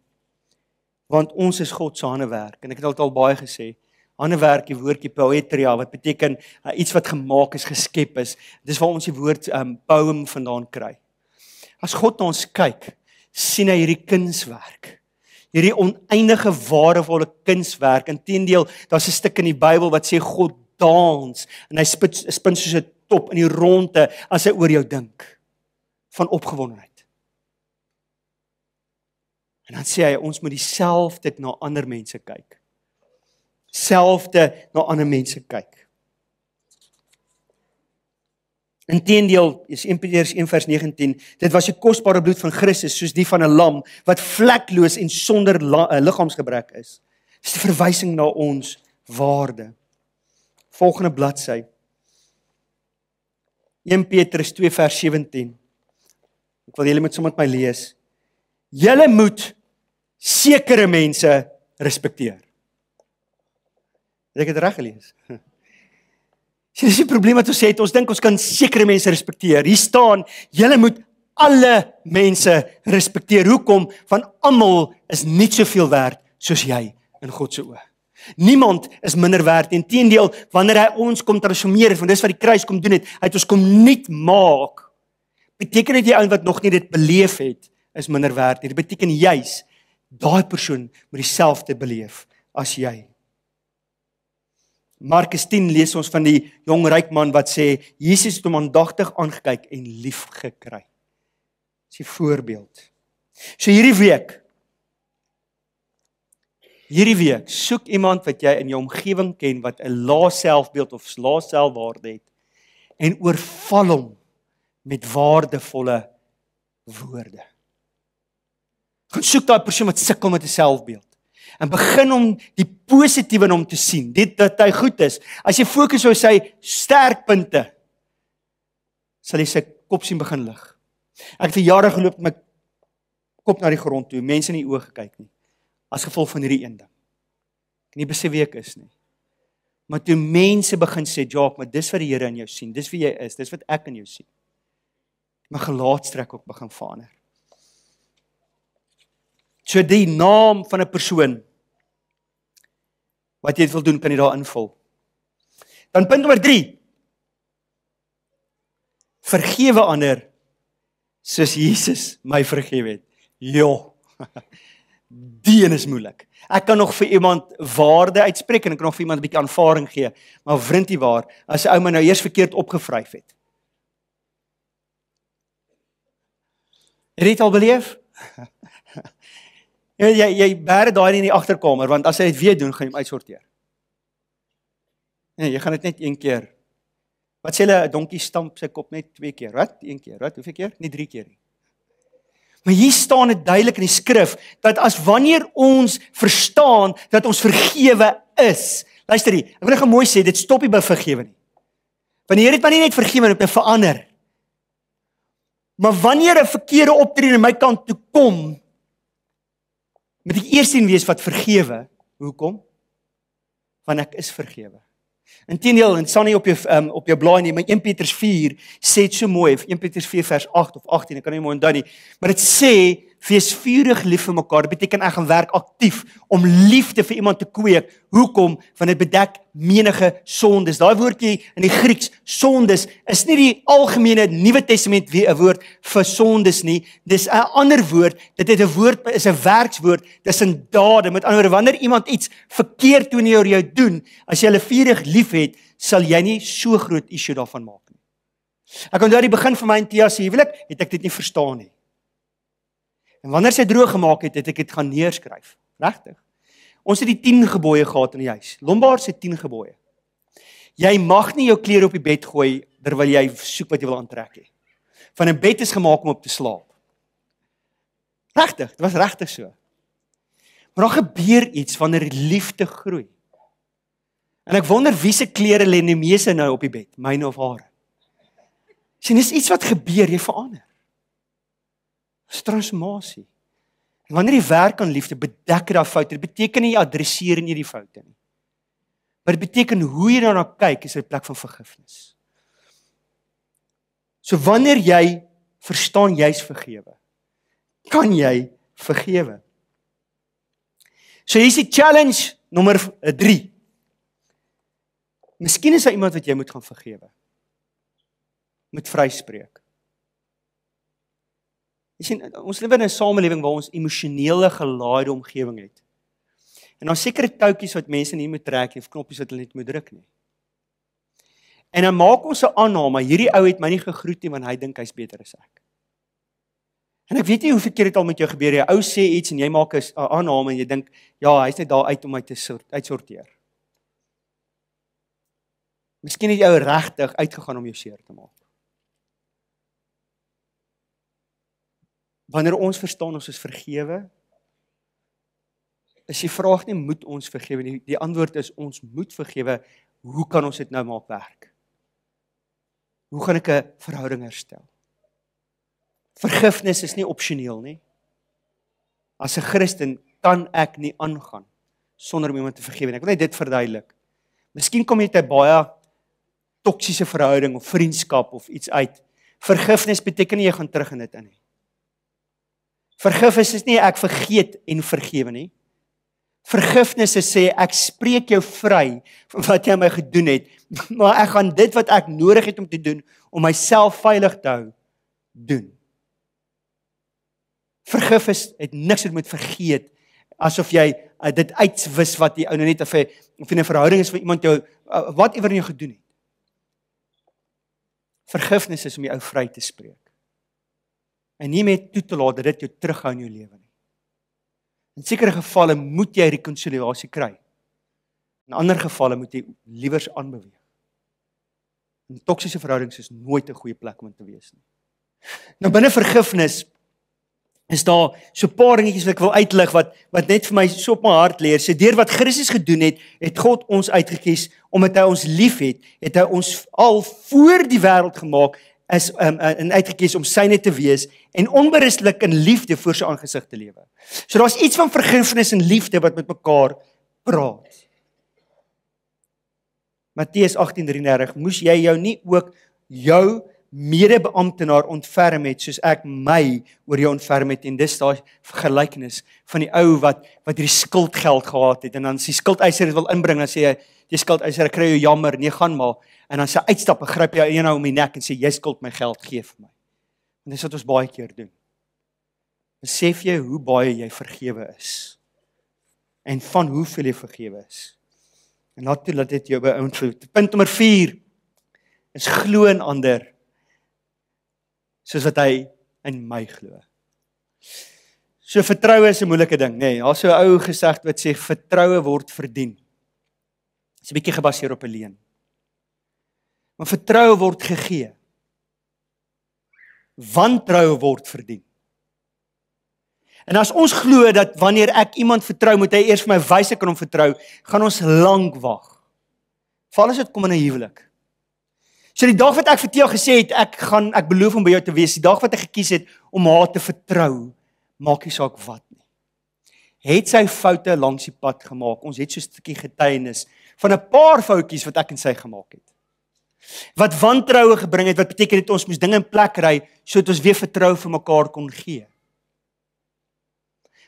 Want ons is God se handewerk en ek het al baie gesê, ander werk die woordjie poetria wat beteken uh, iets wat gemaak is, geskep is. Dis waar ons die woord um poem vandaan kry. As God na ons kyk, sien hy hierdie kunswerk. Hierdie oneindige waardevolle kunswerk. Inteendeel, daar's 'n stuk in die Bybel wat sê God dans en hy spin spin soos 'n top in die ronde as hy oor jou dink van opgewondenheid. En dan sê hy ons moet dieselfde na ander mense kyk selfde na ander mense kyk. Inteendeel, is 1 Petrus 1:19, dit was die kosbare bloed van Christus soos die van 'n lam wat vlekloos en sonder eh, liggaamsgebrek is. Dis 'n verwysing na ons waarde. Volgende bladsy. 1 Petrus 2:17. Ek wil julle met sommer met my lees. Julle moet sekere mense respekteer. Het ek dit reg gelees? Sien, dis die probleem wat ons het. Ons dink ons kan sekere mense respekteer. Hier staan, julle moet alle mense respekteer. Hoekom? Want almal is nie soveel werd soos jy in God se oë. Niemand is minder werd. Inteendeel, wanneer hy ons kom transformeer, want dis wat die kruis kom doen het, hy het ons kom nuut maak. beteken dit jy ou wat nog nie dit beleef het is minder werd nie. Dit beteken juis daai persoon moet dieselfde beleef as jy. Markus 10 lees ons van die jong ryk man wat sê Jesus het hom aandagtig aangekyk en lief gekry. Dis 'n voorbeeld. So hierdie week hierdie week soek iemand wat jy in jou omgewing ken wat 'n lae selfbeeld of lae selfwaarde het en oorval hom met waardevolle woorde. Gaan soek daai persoon wat sukkel met 'n selfbeeld en begin om die positiewe in hom te sien. Dit dat hy goed is. As jy fokus op sy sterkpunte, sal jy sy kop sien begin lig. Ek het vir jare geloop met my kop na die grond toe, mense in die oë gekyk nie. As gevolg van hierdie een ding. Ek nie besef wie ek is nie. Maar toe mense begin sê, "Jock, maar dis wat die Here in jou sien. Dis wie jy is. Dis wat ek in jou sien." My gelaatstrek ook begin verander. So die naam van 'n persoon wat jy wil doen, kan jy daar invul. Dan punt nommer 3. Vergewe ander soos Jesus my vergewe het. Jo. Die een is moeilik. Ek kan nog vir iemand waarde uitspreek en ek kan nog vir iemand 'n bietjie aanvaring gee, maar vriendie waar as 'n ou my nou eers verkeerd opgevryf het. Het jy dit al beleef? Jy jy, jy bære daai in die agterkamer want as hy dit weer doen, gaan jy hom uitsorteer. Nee, jy gaan dit net een keer. Wat sê hulle 'n donkie stamp sy kop net twee keer. Wat? Een keer. Wat? Hoeveel keer? Nie drie keer nie. Maar hier staan dit duidelik in die skrif dat as wanneer ons verstaan dat ons vergewe is. Luister hier, ek wil net mooi sê dit stop nie by vergewe nie. Wanneer dit maar nie net vergewe en op 'n verander. Maar wanneer 'n verkeerde optrede aan my kant toe kom, moet ek eers sien wees wat vergewe. Hoekom? Want ek is vergewe. Inteendeel, en staan nie op jou um, op jou blaai nie, maar 1 Petrus 4 sê dit so mooi, 1 Petrus 4 vers 8 of 18, ek kan nie mooi onthou nie, maar dit sê wees vurig lief vir mekaar. Dit beteken ek gaan werk aktief om liefde vir iemand te kweek. Hoekom? Want dit bedek menige sondes. Daai woordjie in die Grieks, sondes, is nie die algemene Nuwe Testament wie 'n woord vir sondes nie. Dis 'n ander woord. Dit het 'n woord is 'n werkswoord. Dis 'n dade. Met ander woorde, wanneer iemand iets verkeerd doen oor jou doen, as jy hulle vurig liefhet, sal jy nie so groot issue daarvan maak nie. Ek onthou die begin van my en Tia se huwelik, het ek dit nie verstaan nie. En wanneer sy droog gemaak het, het ek dit gaan neerskryf. Regtig? Ons het die 10 gebooie gehad in die huis. Lombard se 10 gebooie. Jy mag nie jou klere op die bed gooi terwyl jy soek wat jy wil aantrek nie. Van 'n bed is gemaak om op te slaap. Regtig, dit was regtig so. Maar daar gebeur iets wanneer liefde groei. En ek wonder wie se klere lê die meeste nou op die bed, myne of hare. Sien, dis iets wat gebeur, jy verander transformasie. En wanneer jy werk aan liefde, bedek jy daai foute. Dit beteken nie jy adresseer nie die foute nie. Maar dit beteken hoe jy daarna kyk is 'n plek van vergifnis. So wanneer jy verstaan jy's vergewe, kan jy vergewe. So hier's die challenge nommer 3. Miskien is daar iemand wat jy moet gaan vergewe. Moet vryspreek. Jy sien, ons lewe in 'n samelewing waar ons emosionele gelaaide omgewing het. En daar sekerre toutjies wat mense nie moet trek of knoppies wat hulle net moet druk nie. En dan maak ons 'n aanname, hierdie ou het my nie gegroet nie want hy dink hy's beter as ek. En ek weet nie hoeveel keer dit al met jou gebeur jy ou sê iets en jy maak 'n aanname en jy dink ja, hy's net daar uit om my te sort, uitsorteer. Miskien het jy ou regtig uitgegaan om jou seer te maak. Wanneer ons verstaan ons is vergewe, is die vraag nie moet ons vergewe nie. Die antwoord is ons moet vergewe. Hoe kan ons dit nou maak werk? Hoe gaan ek 'n verhouding herstel? Vergifnis is nie opsioneel nie. As 'n Christen kan ek nie aangaan sonder om iemand te vergewe nie. Ek wil net dit verduidelik. Miskien kom jy uit 'n baie toksiese verhouding of vriendskap of iets uit. Vergifnis beteken nie jy gaan terug in dit in nie. Vergifnis is nie ek vergeet en vergewe nie. Vergifnis is sê ek spreek jou vry van wat jy my gedoen het, maar ek gaan dit wat ek nodig het om te doen om myself veilig te hou doen. Vergifnis het niks met vergeet asof jy uh, dit uitwis wat die ou nou net of hy of in 'n verhouding is met iemand jou uh, whatever jy gedoen het. Vergifnis is om die ou vry te spreek. En nie met toe te laat dat dit jou terughou in jou lewe nie. In sekere gevalle moet jy rekonsiliasie kry. In ander gevalle moet jy liewers aanbeweeg. 'n Toksiese verhoudings is nooit 'n goeie plek om te wees nie. Nou binne vergifnis is daar so 'n paar dingetjies wat ek wil uitlig wat wat net vir my so op my hart leer. Sê deur wat Christus gedoen het, het God ons uitgekies omdat hy ons liefhet, het hy ons al voor die wêreld gemaak is um, en uitgekies om syne te wees en onberispelik in liefde voor sy aangesig te lewe. So daar's iets van vergifnis en liefde wat met mekaar praat. Matteus 18:33 moes jy jou nie ook jou medebeamptenaar ontferm het soos ek my oor jou ontferm het en dis daai gelykenis van die ou wat wat hierdie skuldgeld gehad het. En dan sy skuldeiser wil inbring dan sê hy jy skuldeiser kry jou jammer nee gaan maar. En dan sy uitstap en gryp jou eenhou om die nek en sê jy skuld my geld gee vir my. En dis wat ons baie keer doen. Besef jy hoe baie jy vergewe is? En van hoeveel jy vergewe is? En laat toe dat dit jou beïnvloed punt nommer 4 is glo in ander soos wat hy in my glo. So vertroue is 'n moeilike ding, nê. Nee, Daar's so 'n ou gesegd wat sê vertroue word verdien. Dit is 'n bietjie gebaseer op 'n leen. Maar vertroue word gegee. Wantroue word verdien. En as ons glo dat wanneer ek iemand vertrou, moet hy eers vir my wys ek kan hom vertrou, gaan ons lank wag. Val as dit kom in 'n huwelik. So die dag wat ek vir jou gesê het ek gaan ek beloof om by jou te wees, die dag wat ek gekies het om haar te vertrou, maak nie saak wat nie. Het sy foute langs die pad gemaak. Ons het so 'n stukkie getuienis van 'n paar foutjies wat ek en sy gemaak het. Wat wantroue gebring het, wat beteken dit ons moes dinge in plek ry sodat ons weer vertrou vir mekaar kon gee.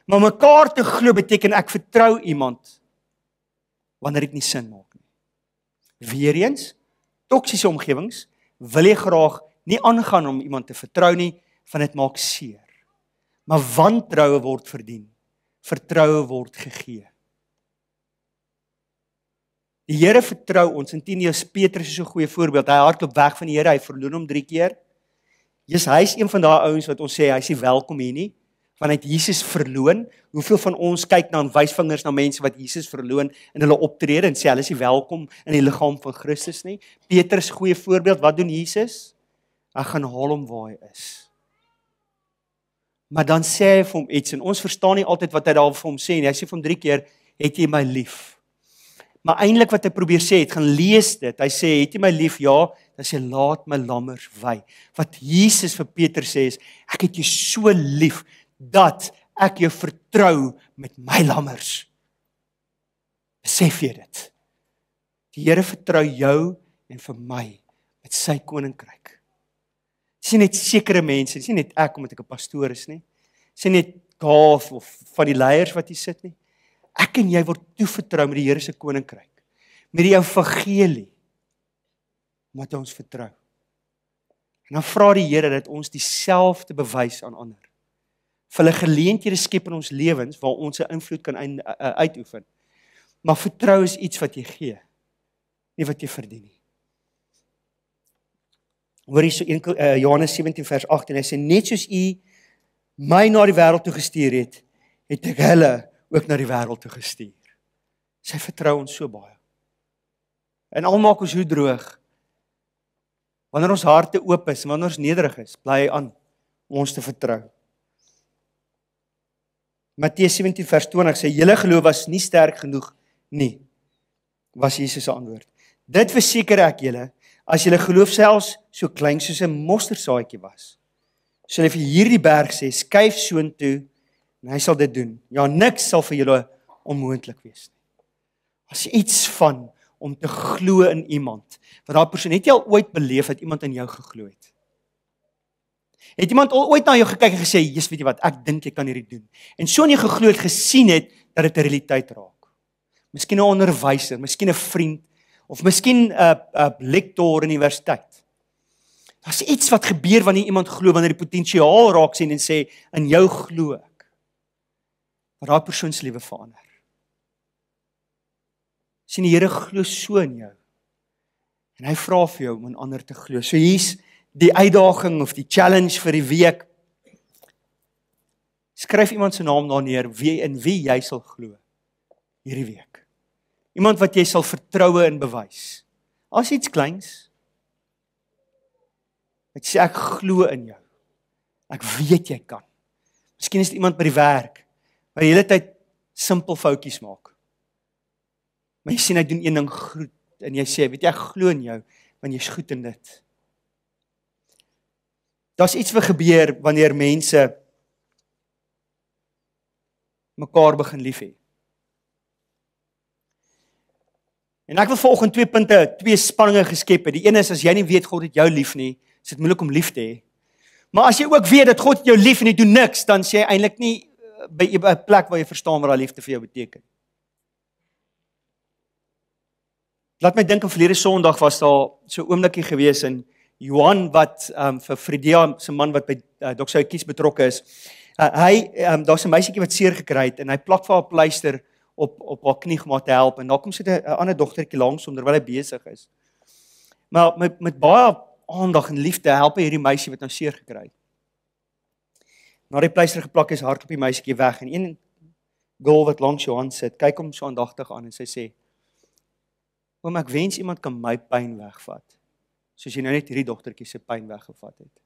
Maar mekaar te glo beteken ek vertrou iemand wanneer dit nie sin maak nie. Weereens toksiese omgewings wil jy graag nie aangaan om iemand te vertrou nie, want dit maak seer. Maar wantroue word verdien. Vertroue word gegee. Die Here vertrou ons. Intinius Petrus is so 'n goeie voorbeeld. Hy hardloop weg van die Here. Hy verloon hom 3 keer. Jesus, hy's een van daai ouens wat ons sê hy's nie welkom hier nie vanuit Jesus verloon. Hoeveel van ons kyk na en wys vingers na mense wat Jesus verloon in hulle optrede en sê hulle is nie welkom in die liggaam van Christus nie? Petrus goeie voorbeeld, wat doen Jesus? Hy gaan haal hom waar hy is. Maar dan sê hy vir hom iets en ons verstaan nie altyd wat hy daar vir hom sê nie. Hy sê vir hom 3 keer, "Het jy my lief?" Maar eintlik wat hy probeer sê, het gaan lees dit. Hy sê, "Het jy my lief?" Ja, dan sê laat my lammers wy. Wat Jesus vir Petrus sê is, "Ek het jou so lief dat ek jou vertrou met my lammers. Besef jy dit? Die Here vertrou jou en vir my met sy koninkryk. Sien net sekere mense, sien net ek omdat ek 'n pastoor is nie. Sien net gaaf of van die leiers wat hier sit nie. Ek en jy word toevertrou met die Here se koninkryk. Met die evangelie. Omdat ons vertrou. En dan vra die Here dat ons dieselfde bewys aan ander vir hulle geleenthede skep in ons lewens waar ons 'n invloed kan uitoefen. Maar vertrou is iets wat jy gee, nie wat jy verdien nie. Hoor hier so 1 uh, Johannes 17 vers 8 en hy sê net soos u my na die wêreld toe gestuur het, het ek hulle ook na die wêreld toe gestuur. Sy vertrou ons so baie. En al maak ons hoe droog. Wanneer ons harte oop is, wanneer ons nederig is, bly aan om ons te vertrou. Matteus 17 vers 20 sê julle geloof was nie sterk genoeg nie. Was Jesus se antwoord. Dit verseker ek julle, as julle geloof selfs so klein soos 'n mosterdsaadjie was, sal jy vir hierdie berg sê skuif soontoe en hy sal dit doen. Ja, niks sal vir julle onmoontlik wees nie. As iets van om te glo in iemand, wat daai persoon het jy al ooit beleef dat iemand in jou geglo het? Het iemand ooit na jou gekyk en gesê, "Jesus, weet jy wat? Ek dink jy kan hierdie doen." En so in jou geglo het gesien het dat dit 'n realiteit raak. Miskien 'n onderwyser, miskien 'n vriend of miskien 'n 'n lektor in universiteit. Daar's iets wat gebeur wanneer iemand glo wanneer die potensiaal raak sien en sê in jou glo ek. Dat daai persoon se lewe verander. sien die Here glo so in jou. En hy vra vir jou om aan ander te glo. So hier's die uitdaging of die challenge vir die week. Skryf iemand se naam daar neer wie in wie jy sal glo hierdie week. Iemand wat jy sal vertroue en bewys. As iets kleins Ek sê ek glo in jou. Ek weet jy kan. Miskien is dit iemand by die werk wat die hele tyd simpel foutjies maak. Maar jy sien hy doen een ding goed en jy sê, weet jy ek glo in jou want jy's goed in dit. Daar's iets wat gebeur wanneer mense mekaar begin lief hê. En ek wil vanoggend twee punte, twee spanninge geskep het. Die een is as jy nie weet God het jou lief nie, is dit moeilik om lief te hê. Maar as jy ook weet dat God jou lief en jy doen niks, dan sê jy eintlik nie eh, by 'n plek waar jy verstaan wat daai liefde vir jou beteken. Laat my dink aan verlede Sondag was daar so 'n oomblikie gewees in Johan wat ehm um, vir Fredia se man wat by uh, Dr. Soukies betrokke is. Uh, hy ehm um, daar's 'n meisietjie wat seer gekry het en hy plak vir haar pleister op op haar knie om haar te help en daar kom sit 'n ander dogtertjie langs onderwyl hy besig is. Maar met met baie aandag en liefde help hierdie meisie wat nou seer gekry het. Na die pleister geplak is, hardloop die meisietjie weg en een girl wat langs Johan sit, kyk hom so aandagtig aan en sy sê: "Oom, ek wens iemand kan my pyn wegvat, soos jy nou net hierdie dogtertjie se pyn weggevat het."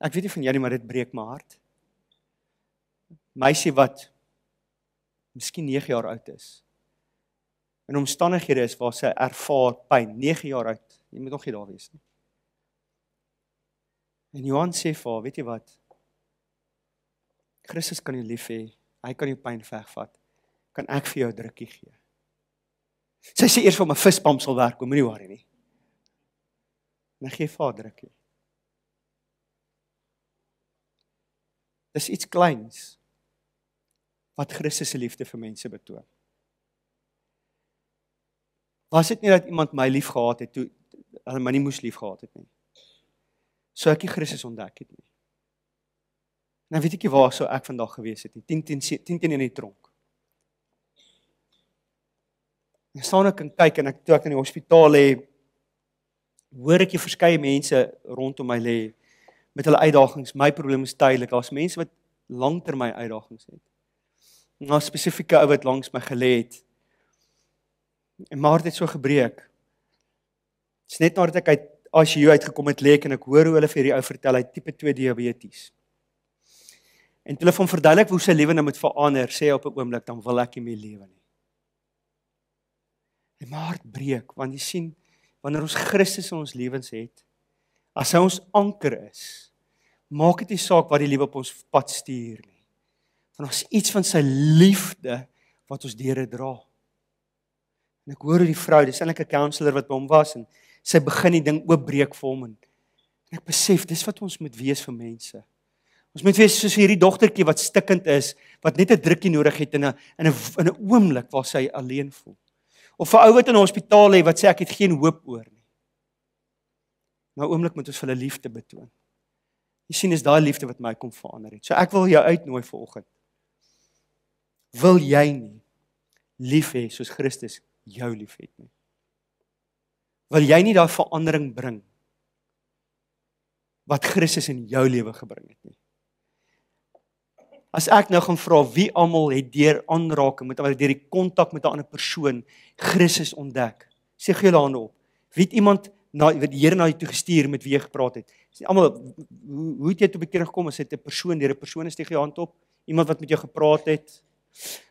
Ek weet nie van jou nie, maar dit breek my hart. Meisie wat miskien 9 jaar oud is in omstandighede is waar sy ervaar pyn 9 jaar uit. Jy moet nog nie daar wees nie. En Johan sê vir haar, weet jy wat? Christus kan jou lief hê. Hy kan jou pyn wegvat. Kan ek vir jou 'n drukkie gee? Sy sê eers vir my vispamp sal werk, moenie worry nie. En gee drukkie. Dis iets kleins wat Christus se liefde vir mense betoon. Was dit nie dat iemand my lief gehad het toe hulle my nie moes lief gehad het nie. So ek die Christus ontdek het nie. Nou weet ek nie waar sou ek vandag gewees het nie. 10 10 10 10 in die tronk. Ek staan ek en kyk en ek toe ek in die hospitaal lê hoor ek jy verskeie mense rondom my lê met hulle uitdagings. My probleem is tydelik. Daar's mense wat langtermyn uitdagings het. 'n Spesifieke ou wat langs my gelê het En maar dit so gebreek. Dit's net nadat ek uit ICU uitgekom het, lê ek en ek hoor hoe hulle vir hierdie ou vertel hy tipe 2 diabetes. En hulle van verduidelik hoe sy lewe nou moet verander, sê op 'n oomblik dan wil ek nie meer lewe nie. En my hart breek want jy sien wanneer ons Christus in ons lewens het, as hy ons anker is, maak dit nie saak wat die lewe op ons pad stuur nie. Want ons iets van sy liefde wat ons deure dra. En ek hoor hoe die vrou, dis eintlik 'n counselor wat by hom was en sy begin die ding oopbreek vir hom en, en ek besef dis wat ons moet wees vir mense. Ons moet wees soos hierdie dogtertjie wat stikkend is, wat net 'n drukkie nodig het in 'n in 'n in 'n oomblik waar sy alleen voel. Of 'n ou wat in 'n hospitaal lê wat sê ek het geen hoop oor nie. Nou oomblik moet ons vir hulle liefde betoon. Jy sien is daai liefde wat my kom verander het. So ek wil jou uitnooi vanoggend. Wil jy nie lief hê soos Christus jou liefhet nie. Wil jy nie daai verandering bring wat Christus in jou lewe gebring het nie? As ek nou gaan vra wie almal het deur aanraking met deur die kontak met 'n ander persoon Christus ontdek. Sê gee julle hande op. Wie het iemand na wat die Here na jou toe gestuur met wie jy gepraat het? Sê almal hoe, hoe het jy toe bekeer gekom as dit 'n persoon deur 'n persoon is steek jou hand op? Iemand wat met jou gepraat het?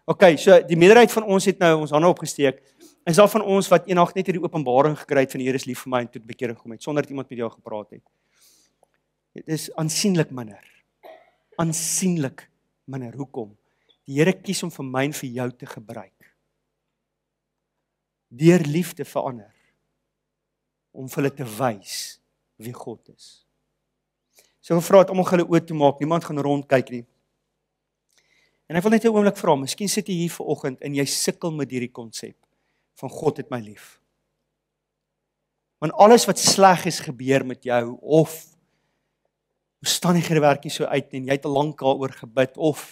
OK, so die meerderheid van ons het nou ons hande opgesteek. Is daar van ons wat eendag net hierdie openbaring gekry het van die Here is lief vir my en toe bekering gekom het sonder dat iemand met jou gepraat het? Dit is aansienlik minder. Aansienlik minder. Hoekom? Die Here kies om vir my en vir jou te gebruik. Deur liefde verander om vir hulle te wys wie God is. So ek vra dat almal hulle oë toe maak, niemand gaan rond kyk nie. En ek wil net 'n oomblik vra, miskien sit jy hier vanoggend en jy sukkel met hierdie konsep van God het my lief. Want alles wat sleg is gebeur met jou of omstandighede werk nie so uit en jy het al lank daaroor gebid of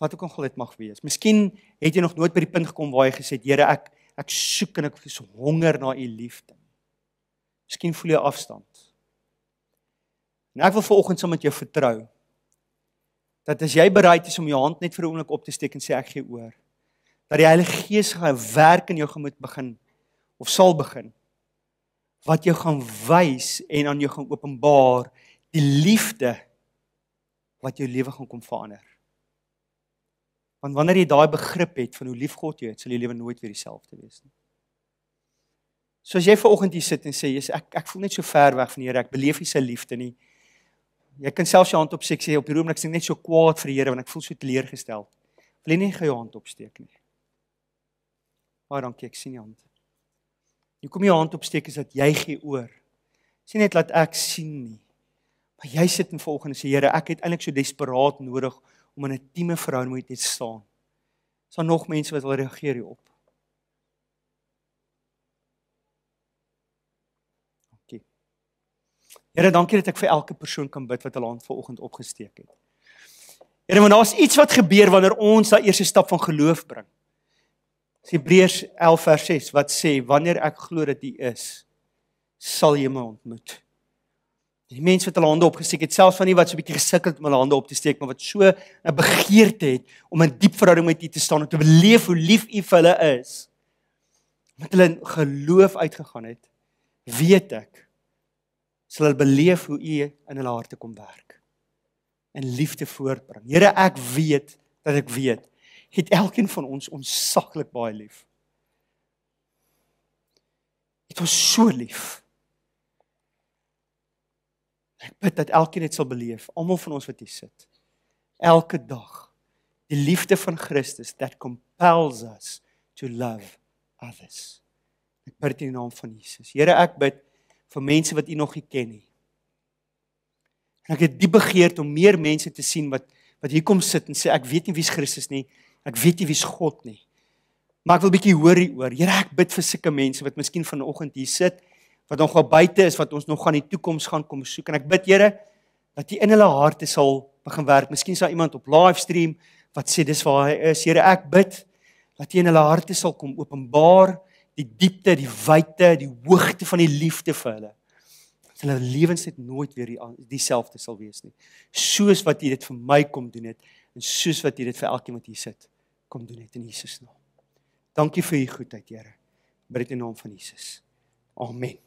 wat ook al dit mag wees. Miskien het jy nog nooit by die punt gekom waar jy gesê het Here ek ek soek en ek is honger na u liefde. Miskien voel jy afstand. En ek wil vanoggend saam met jou vertrou dat as jy bereid is om jou hand net vir 'n oomblik op te steek en sê ek gee oor, dat die Heilige Gees gaan werk in jou gemoed begin of sal begin wat jou gaan wys en aan jou gaan openbaar die liefde wat jou lewe gaan kom verander. Want wanneer jy daai begrip het van hoe lief God jou het, sal jou lewe nooit weer dieselfde wees nie. So as jy vanoggend hier sit en sê jy's ek ek voel net so ver weg van die Here, ek beleef nie sy liefde nie. Jy kan selfs jou hand opsteek sê op die oomblik sien net so kwaad vir die Here want ek voel so teleurgestel. Wil jy nie gou jou hand opsteek nie? Baie dankie, ek sien jou hand. Jy kom jou hand opsteek is dat jy gee oor. Sien net laat ek sien nie. Maar jy sit in volgende sê Here, ek het eintlik so desperaat nodig om in 'n intieme verhouding met U te staan. Is daar nog mense wat wil reageer hierop? Dankie. Here, dankie dat ek vir elke persoon kan bid wat hulle hand vanoggend opgesteek het. Here, want daar's iets wat gebeur wanneer ons daai eerste stap van geloof bring. Hebreërs 11 vers 6 wat sê wanneer ek glo dat U is, sal jy my ontmoet. Die mense wat hulle hande opgesteek het, selfs van die wat so 'n bietjie gesukkel het om hulle hande op te steek, maar wat so 'n begeerte het om in diep verhouding met U te staan en te beleef hoe lief U vir hulle is. Met hulle geloof uitgegaan het, weet ek sal hulle beleef hoe U in hulle harte kom werk en liefde voortbring. Here, ek weet dat ek weet het elkeen van ons onsaglik baie lief. Dit was so lief. Ek bid dat elkeen dit sal beleef, almal van ons wat hier sit. Elke dag die liefde van Christus that compels us to love others. Ek bid in die naam van Jesus. Here, ek bid vir mense wat U nog nie ken nie. En ek het diep begeerd om meer mense te sien wat wat hier kom sit en sê ek weet nie wie's Christus nie. Ek weet nie wie's God nie. Maar ek wil bietjie hoor hieroor. Here, ek bid vir sulke mense wat miskien vanoggend hier sit wat nog al buite is wat ons nog gaan in die toekoms gaan kom soek en ek bid Here dat U in hulle harte sal begin werk. Miskien sal iemand op livestream wat sê dis waar hy is. Here, ek bid dat U in hulle harte sal kom openbaar die diepte, die wyte, die hoogte van die liefde vir hulle. Dat hulle lewens net nooit weer dieselfde sal wees nie. Soos wat U dit vir my kom doen het en soos wat U dit vir elkeen wat hier sit kom doen het in Jesus naam. Dankie vir U goedheid, Here. Bid in die naam van Jesus. Amen.